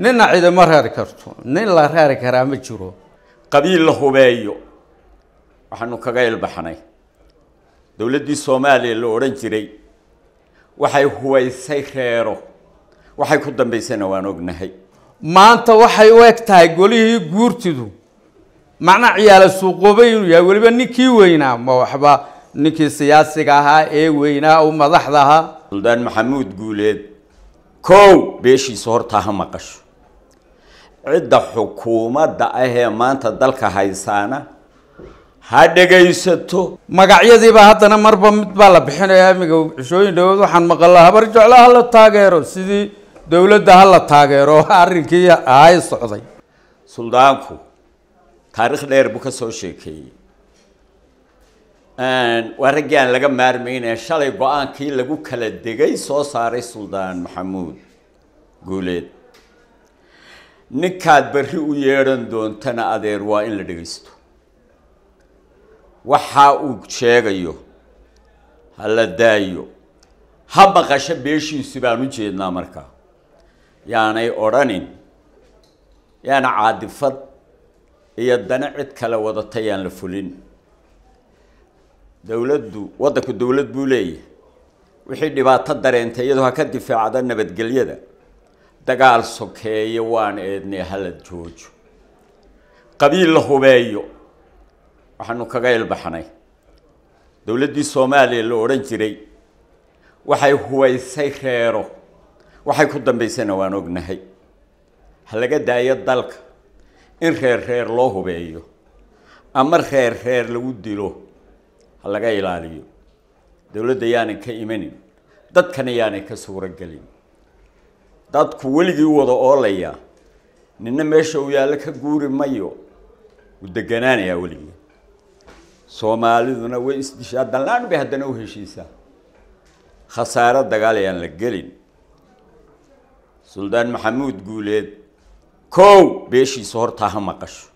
ninna cidima reeri karto. Nin la reeri karaa ma jiro. Qabiil la hubeeyo. Waxaanu kaga ilbaxnay. Dowladdii soomaaliya la odhan jiray waxay hubaysay reero. Waxay ku dambaysayna waan ognahay. Maanta waxay u eg tahay golihii guurtidu. Macna ciyaala suuqoobay inuu yahay weliba ninkii weynaa ma waxba. Ninkii siyaasiga ahaa ee weynaa u madaxda ahaa. Suldaan maxamuud guuleed kow beeshiisa hortaa ha maqasho cidda xukuumadda ah ee maanta dalka haysaana? Ha dhegaysato. Magacyadiiba haddana marba mid baa la bixinaya imiga cishooyin dhawood waxaan maqalaa habar jeclo ha la taageero sidii dowladda ha la taageero arrinkii ahay socday. Suldaanku taariikh dheer buu ka soo sheekeeyey. Waa raggii aan laga maarmaynaya shalay go'aankii lagu kala degay soo saaray suldaan maxamuud. Guuleed ninkaad berri u yeedhan doontana adeer waa in la dhegaysto. Waxa uu sheegayo ha la daayo. Ha maqasho beeshiisu baan u jeednaa markaa yaanay odhanin yaana caadifad iyo dana cid kale wadata yaan la fulin. Dowladdu waddanku dowlad buu leeyahay. Wixii dhibaato dareentay iyadoo ha ka difaacda nabadgelyada dagaal sokeeye waan eednay hala joojo. Qabiil la hubeeyo. Waxaanu kaga ilbaxnay. Dowladdii soomaaliya la odhan jiray waxay hubaysay reero. Waxay ku dambaysayna waan ognahay. Ha laga daayo dalka in reer reer loo hubeeyo. Ama reer reer lagu dilo ha laga ilaaliyo. Dowladda yaanay ka imanin dadkana yaanay ka suuro gelin dadku weligii wada oolayaa nina meesha uu yaallo ka guuri mayo. Wuu deganaanayaa weligii. Soomaaliduna way isdishaa dallaan bay haddana u heshiisaa khasaaro dagaal ayaan la gelin. Suldaan maxamuud guuleed kow beeshiisa hortaa ha maqasho.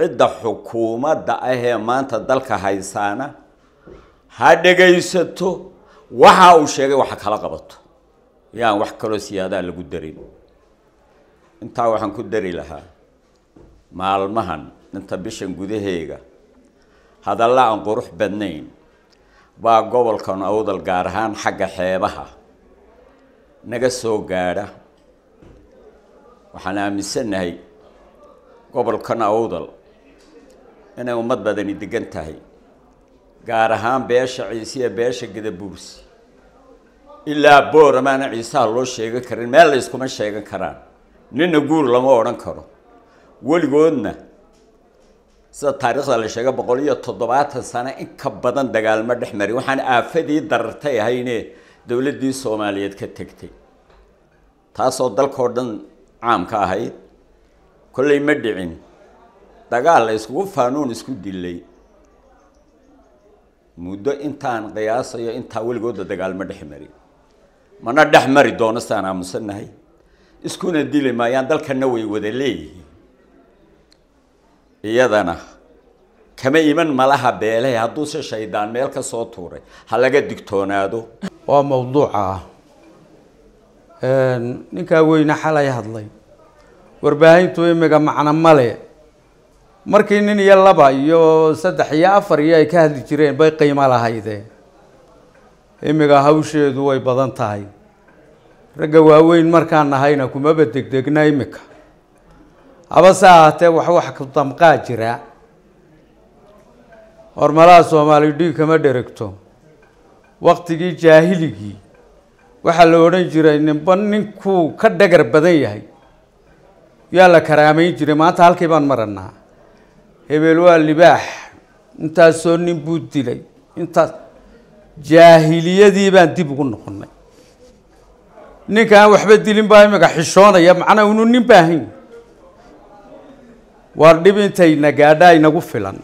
Cidda xukuumadda ah ee maanta dalka haysaana ha dhegaysato waxa uu sheegay waxa kala qabato yaan wax kaloo siyaadaa lagu darin. Intaa waxaan ku dari lahaa maalmahan inta bishan gudaheega hadalla aan qurux badnayn baa gobolkan awdal gaar ahaan xagga xeebaha naga soo gaadha. Waxaan aaminsannahay gobolkan awdal inay ummad badani degan tahay gaar ahaan beesha ciisiya beesha gadabuursi ilaa boor amaana ciisaha loo sheegan karin meel la yskuma sheegan karaan. Nina guur lama odhan karo. Weligoodna sida taariikhda la sheega boqol iyo toddobaatan sano in ka badan dagaalmo dhex mari. Waxaan aafadii darartay ahayne dowladdii soomaaliyeed ka tegtay. Taasoo dalkao dhan caam ka ahayd. Kollay ma dhicin. Dagaal la iskugu faanuun isku dilay muddo intaan qiyaasayo intaa weligooda dagaalmo dhex mari mana dhex mari doono sidaan aamusannahay iskuna dili maayaan dalkana way wada leeyihiin. Iyadana kama iman malaha beelehe hadduuse shaydaan meel ka soo tuuray ha laga digtoonaado. Waa mawduuca ah. Ninkaa weyne xalay hadlay. Warbaahintu imiga macno male markii nin iyo laba iyo saddex iyo afar iyo ay ka hadli jireen bay qiimo lahaydeen imiga hawsheedu way badan tahay. Ragga waaweyn markaan nahayna kumaba degdegna imika. Habase ahaatee wax wax ku damqaa jira. Hormalaha soomaali dhiig kama dheregto. Waktigii jaahiligii waxaa la odhan jiray ninba ninkuu ka dhagar badan yahay. Yaa la karaameyn jiray maanta halkii baan maranaa hebel waa libaax. Intaasoo nin buu dilay. Intaas jaahiliyadii baan dib ugu noqonay ninkaan waxba dilin baa imika xishoonaya macnaa unu nin baahan waar dhib intayna gaadhaa inagu filan.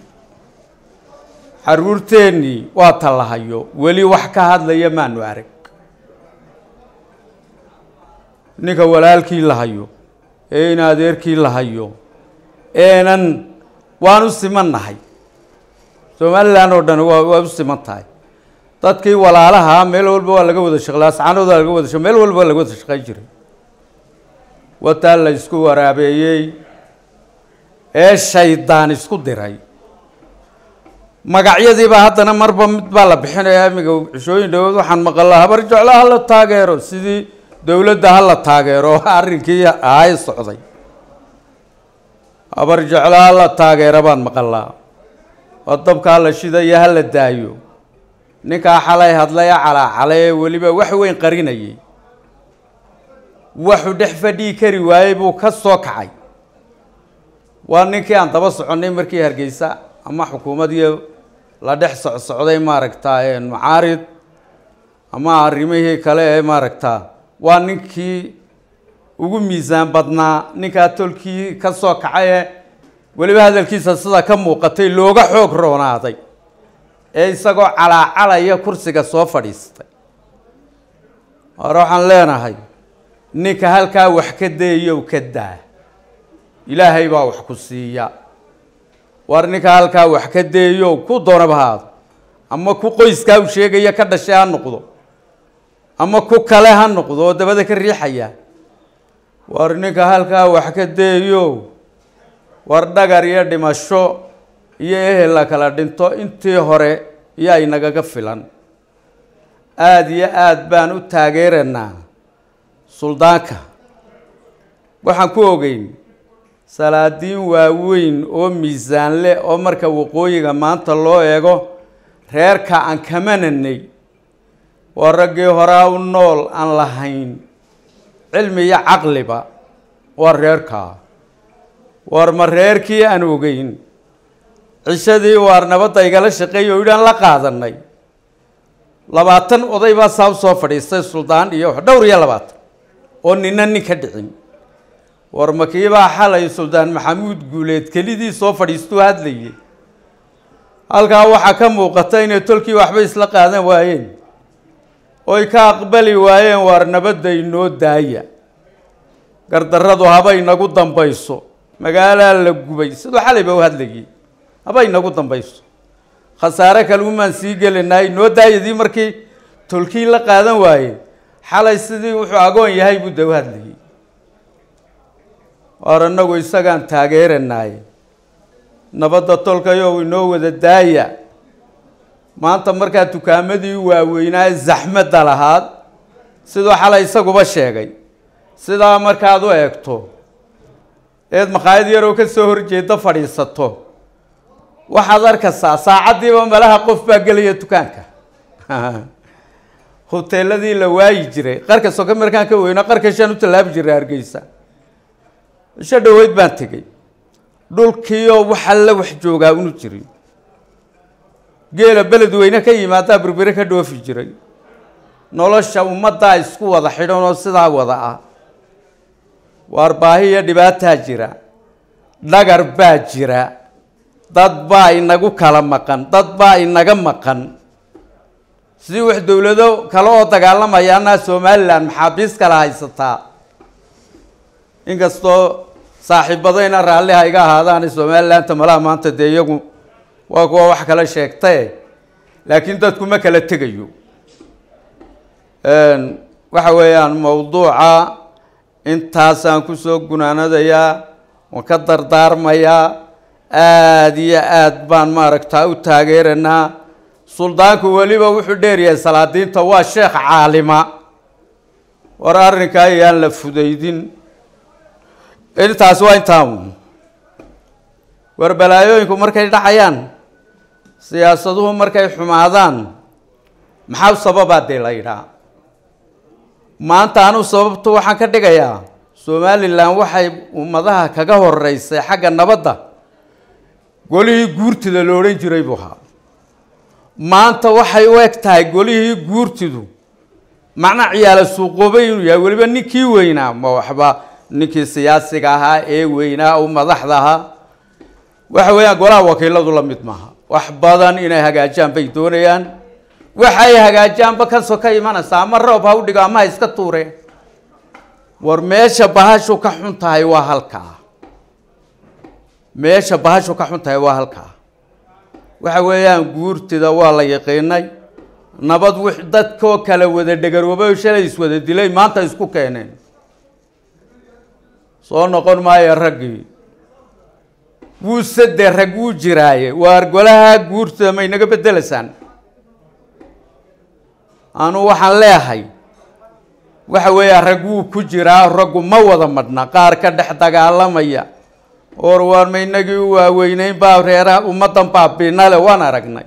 Caruurteennii waa tallahayo weli wax ka hadlaya maanu arag. Ninka walaalkii la hayo ee in adeerkii la hayo eenan waan u siman nahay somalilan oo dhan waa waa u siman tahay dadkii walaalaha meel walba waa laga wada shaqlay ascaanooda laga wada shaq meel walba waa laga wada shaqayn jiray. Wataa la isku waraabeeyey ee shaydaan isku diray. Magacyadiibaa haddana marba mid baa la bixinayaa imiga cishooyin dhawood waxaan maqalaa habar jeclo hala taageero sidii dowladda hala taageero arrinkii ahay socday. Habar jeclo hala taageero baan maqalaa. Oo dabkaa la shidaya hala daayo ninkaa xalay hadlaya calaacalay ee weliba wax weyn qarinayay. Waxuu dhex fadhii kari waayey buu ka soo kacay. Waa ninkii aan daba soconnay markii hargeysa ama xukuumadii la dhex socsocday maaragtaa mucaarid ama arrimihii kale ee maaragtaa. Waa ninkii ugu miisaan badnaa ninkaa tolkii ka soo kacay ee weliba hadalkiisa sida ka muuqatay looga xoog roonaaday ee isagoo calaacalaya kursiga soo fadhiistay. Hore waxaan leenahay ninka halkaa wax ka dayayow ka daa. Ilaahay baa wax ku siiya. War ninka halkaa wax ka dayayow ku doonaba haado ama ku qoyskaa u sheegaya ka dhashay ha noqdo ama ku kale ha noqdo oo dabada ka riixaya. War ninka halkaa wax ka dayayow war dhagar iyo dhimasho iyo ehel la kala dhinto intii hore iyo aynagaga filan. Aada iyo aada baan u taageeranaa suldaanka. Waxaan ku ogeyn salaadiin waaweyn oo miisaan leh oo marka waqooyiga maanta loo eego reerka aan kamananay waa raggii horaa u nool aan lahayn. Cilmi iyo caqliba waa reerkaa. War ma reerkii aan ogeyn cishadii waar nabadda igala shaqeeyay oo yidhaan la qaadanay labaatan oday baa saa u soo fadhiistay suldaan iyo dhowr iyo labaatan oo nina nin ka dhicin. War makiibaa xalay suldaan maxamuud guuleed kelidii soo fadhiistuu hadlayay. Halkaa waxaa ka muuqata inay tolkii waxba isla qaadan waayeen. Oy ka aqbali waayeen waar nabadda inoo daaya. Gardarradu haba inagu dambayso. Magaalaa la gubay. Siduu xalayba u hadlayay haba inagu dambayso. Khasaare kale umaan sii gelinaay noo daayadii markii tolkii la qaadan waaye xalay sidii wuxuu agoon yahay buu da u hadlayay. Waar annagu isagaan taageeranaay. Nabadda tolkayow inoo wada daaya. Maanta markaa dukaamadii waaweynaa zaxmadda lahaad siduu xalay isaguba sheegay. Sidaa markaad u eegto. Eed maqaayad yaroo ka soo horjeeda fadhiisato waxaad arkaysaa saacaddiiba malaha qof baa gelaya dukaanka. Hoteeladii la waayi jiray qarka soka markaan ka weyno qarka shaan u tallaabi jiray hargeysa. Isho dhaweyd baan tegey. Dhulkiioo waxa la wax joogaa unu jirin. Geela beledweyne ka yimaadaa berbere ka dhoofi jiray. Nolosha ummaddaa isku wada xidhan oo sidaa wada ah. Waar baahi dhibaataa jira. Dhagar baa jira dad baa inagu kala maqan. Dad baa inaga maqan. Sidii wax dowlado kale oo dagaalamayaana somalilan maxaabiis kala haysataa inkastoo saaxiibadayna raalliha iga ahaadaana somalilandta malaha maanta dee iyagu waa kuwa wax kala sheegtae laakiin dadku ma kala tegayo. Waxa weeyaan mawduuca intaasaan ku soo gunaanadayaa waan ka dardaarmayaa aada iyo aada baan maaragtaa u taageeranaa suldaanku weliba wuxuu dheeryahay salaadiinta waa sheekh caalima. War arrinkaa ayaan la fudaydin. Intaasi waa intaa war balaayooyinku markay dhacayaan siyaasaduhu markay xumaadaan maxaa sababaa dee la yidhaa? Maanta anu sababtu waxaan ka dhigayaa somalilan waxay ummadaha kaga horeysay xagga nabadda golihii guurtida la odhan jiray buu ahaa. Maanta waxay u eg tahay golihii guurtidu. Macna ciyaala suuqoobay inuu yahay weliba ninkii weynaa ma waxba ninkii siyaasiga ahaa ee weynaa oo madaxda ahaa. Waxa weeyaan golaha wakiiladu la mid maaha. Wax badan inay hagaajaan bay doonayaan. Waxay hagaajaanba ka soo ka imanaysaa ama roob ha u dhigo ama ha iska tuureen. War meesha bahashu ka xun tahay waa halkaa meesha bahashu ka xun tahay waa halkaa. Waxa weeyaan guurtida waa la yaqiinay. Nabad w dadkoo kale wada dhegaroobay oo shalay iswada dilay maanta isku keeneen. Soo noqon maayo raggii wuu sade rag wuu jiraaye. Waar golaha guurta may naga bedelaysaan anu waxaan leehay waxa weeya rag wuu ku jiraa raggu ma wada madhna qaar ka dhex dagaalamaya or waar maynagii u waaweyneyn baa reeraha ummaddan baabiinale waan aragnay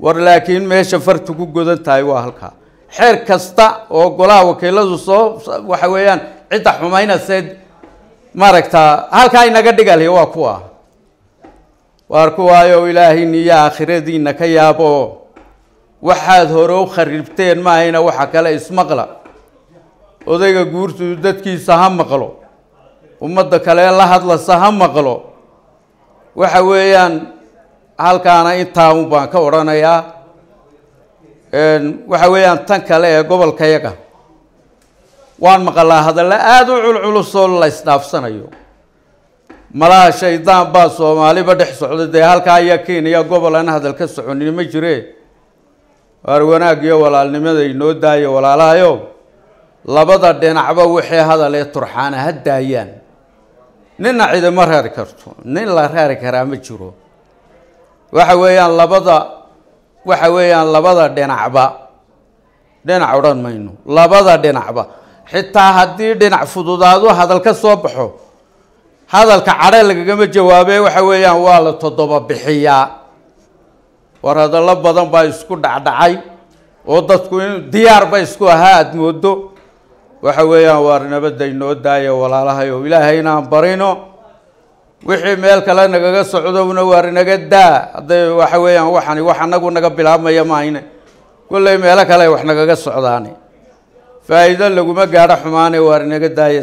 war laakiin meesha fartu ku godan tahay waa halkaa xeer kasta oo golaha wakiiladu soo waxa weeyaan cidda xumaynayseed maaragtaa halkaa inaga dhigalay waa kuwa waar kuwaayo ilaahin iyo aakhiradiina ka yaabo waxaad hore u kharibteen maahayna waxa kale ismaqla odayga guurtu dadkiisa ha maqlo ummadda kale la hadlasa ha maqlo. Waxa weeyaan halkaana intaa un baan ka odhanayaa waxa weeyaan tan kale ee gobolkayaga waan maqalaa hadalla aada u culculus oo la isdhaafsanayo. Malaha shaydaan baa soomaaliba dhex socda dee halkaa ayaa keenaya gobol aan hadal ka soconin ma jire? Waar wanaag iyo walaalnimada inoo daayo walaalahayo. Labada dhinacba wixii hadal ee turxaana ha daayaan ninna cidima reeri karto. Nin la reeri karaa ma jiro. Waxa weeyaan labada waxa weeyaan labada dhinacba dhinac odhan mayno. Labada dhinacba. Xitaa haddii dhinac fududaadu hadal ka soo baxo hadalka cadhe lagagama jawaabe waxa weeyaan waa la toddoba bixiyaa war hadallo badan baa isku dhacdhacay oo dadku in diyaarba isku ahaa aada moodo waxa weeyaan waar nabadda inoo daaya walaalahay oo ilaahay inaan barino. Wixii meel kale nagaga socdowna waar naga daa. Hadday waxa weeyaan waxani wax anagu naga bilaabmaya maayne. Kolley meelo kale wax nagaga socdaane faa'iido laguma gaadho xumaane waar naga daaya